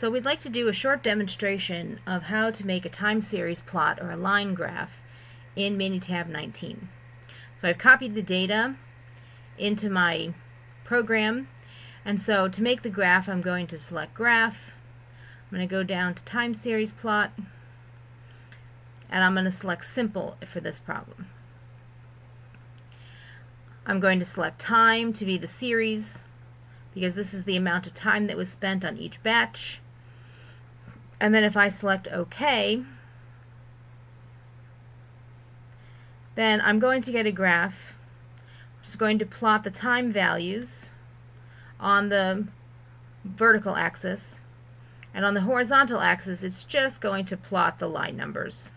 So we'd like to do a short demonstration of how to make a time series plot or a line graph in Minitab 19. So I've copied the data into my program and so to make the graph I'm going to select graph I'm going to go down to time series plot and I'm going to select simple for this problem. I'm going to select time to be the series because this is the amount of time that was spent on each batch and then if I select OK, then I'm going to get a graph which is going to plot the time values on the vertical axis and on the horizontal axis it's just going to plot the line numbers.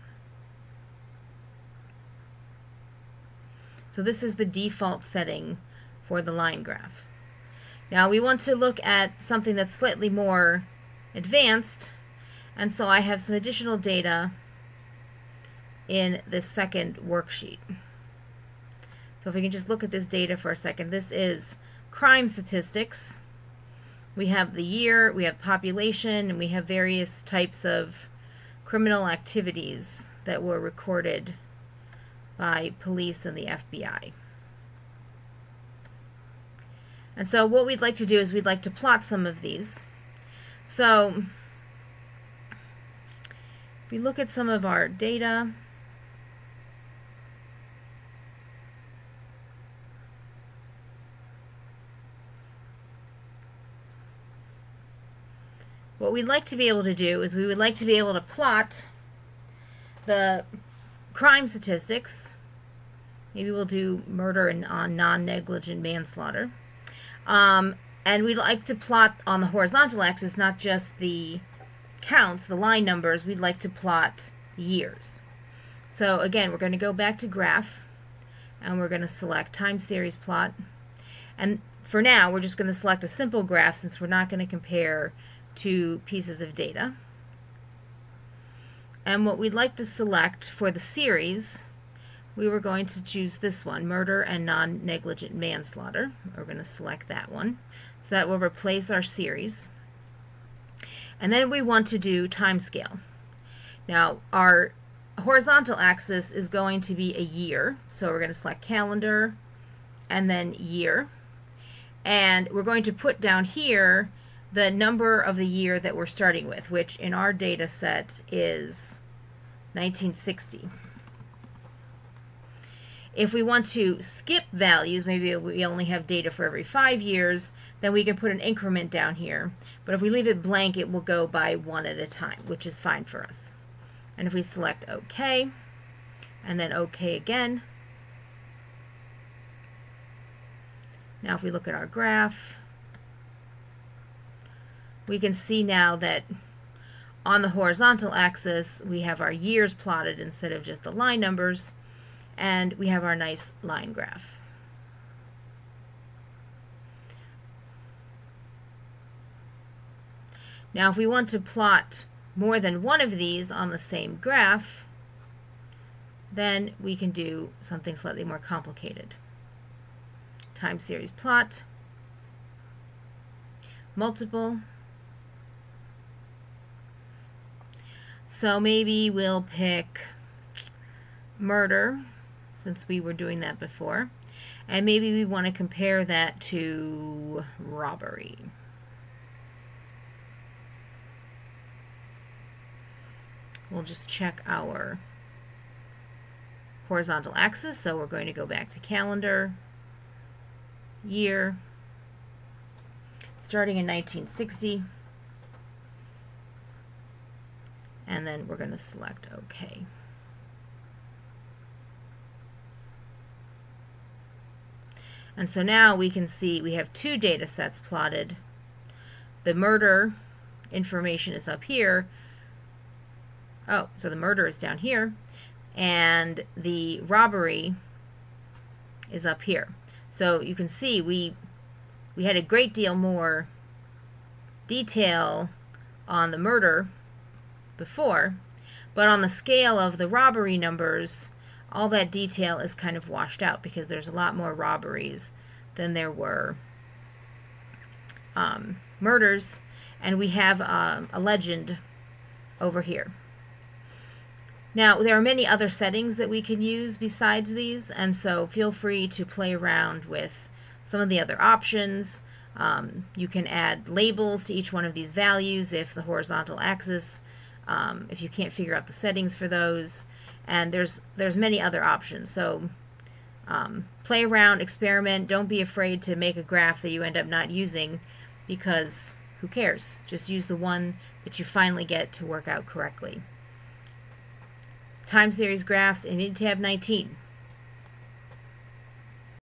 So this is the default setting for the line graph. Now we want to look at something that's slightly more advanced and so I have some additional data in this second worksheet. So if we can just look at this data for a second, this is crime statistics. We have the year, we have population, and we have various types of criminal activities that were recorded by police and the FBI. And so what we'd like to do is we'd like to plot some of these. So if we look at some of our data, what we'd like to be able to do is we would like to be able to plot the crime statistics. Maybe we'll do murder and on non-negligent manslaughter. Um, and we'd like to plot on the horizontal axis not just the counts, the line numbers, we'd like to plot years. So again, we're going to go back to graph and we're going to select time series plot. And for now, we're just going to select a simple graph since we're not going to compare two pieces of data. And what we'd like to select for the series, we were going to choose this one, murder and non-negligent manslaughter. We're going to select that one. So that will replace our series. And then we want to do time scale. Now, our horizontal axis is going to be a year. So we're going to select calendar and then year. And we're going to put down here the number of the year that we're starting with, which in our data set is 1960. If we want to skip values, maybe we only have data for every five years, then we can put an increment down here. But if we leave it blank, it will go by one at a time, which is fine for us. And if we select OK, and then OK again, now if we look at our graph, we can see now that on the horizontal axis we have our years plotted instead of just the line numbers and we have our nice line graph. Now if we want to plot more than one of these on the same graph, then we can do something slightly more complicated. Time series plot, multiple. So maybe we'll pick murder since we were doing that before. And maybe we want to compare that to robbery. We'll just check our horizontal axis. So we're going to go back to calendar, year, starting in 1960. And then we're going to select OK. And so now we can see we have two data sets plotted. The murder information is up here. Oh, so the murder is down here. And the robbery is up here. So you can see we we had a great deal more detail on the murder before, but on the scale of the robbery numbers, all that detail is kind of washed out because there's a lot more robberies than there were um, murders. and we have um, a legend over here. Now, there are many other settings that we can use besides these, and so feel free to play around with some of the other options. Um, you can add labels to each one of these values if the horizontal axis, um, if you can't figure out the settings for those, and there's there's many other options. So um, play around, experiment. Don't be afraid to make a graph that you end up not using because who cares? Just use the one that you finally get to work out correctly time series graphs in tab 19.